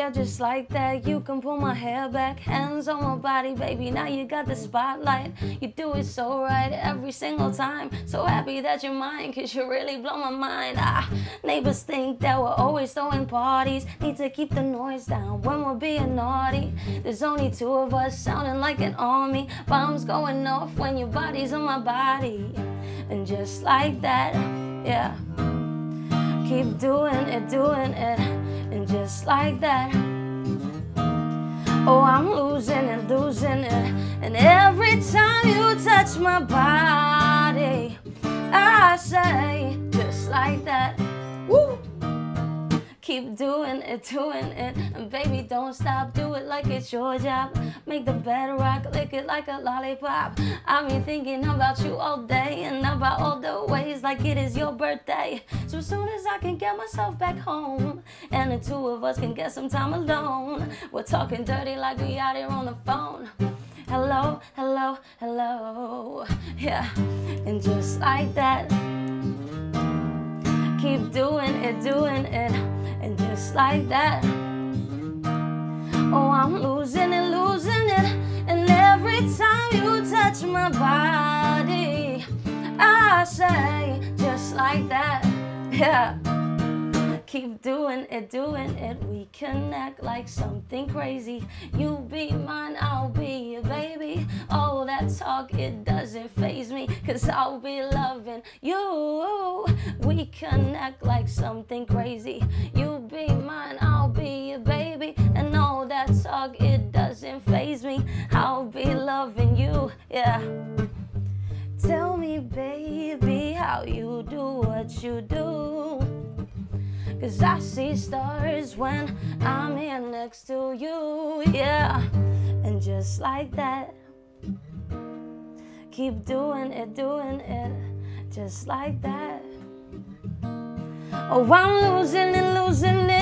Yeah, just like that. You can pull my hair back, hands on my body, baby. Now you got the spotlight. You do it so right every single time. So happy that you're mine, cause you really blow my mind. Ah, neighbors think that we're always throwing parties. Need to keep the noise down when we're being naughty. There's only two of us sounding like an army. Bombs going off when your body's on my body. And just like that, yeah. Keep doing it, doing it, just like that. Oh, I'm losing it, losing it. And every time you touch my body, I say, just like that. Keep doing it, doing it. And baby, don't stop. Do it like it's your job. Make the bed rock, lick it like a lollipop. I've been thinking about you all day and about all the ways like it is your birthday. So soon as I can get myself back home and the two of us can get some time alone, we're talking dirty like we out here on the phone. Hello, hello, hello. Yeah, and just like that keep doing it, doing it, like that. Oh, I'm losing it, losing it, and every time you touch my body, I say just like that, yeah. Keep doing it, doing it. We connect like something crazy. You be mine, I'll be your baby. All that talk, it doesn't phase me. Cause I'll be loving you. We connect like something crazy. You be mine, I'll be your baby. And all that talk, it doesn't phase me. I'll be loving you, yeah. Tell me, baby, how you do what you do. Cause I see stars when I'm here next to you, yeah. And just like that, keep doing it, doing it, just like that. Oh, I'm losing it, losing it.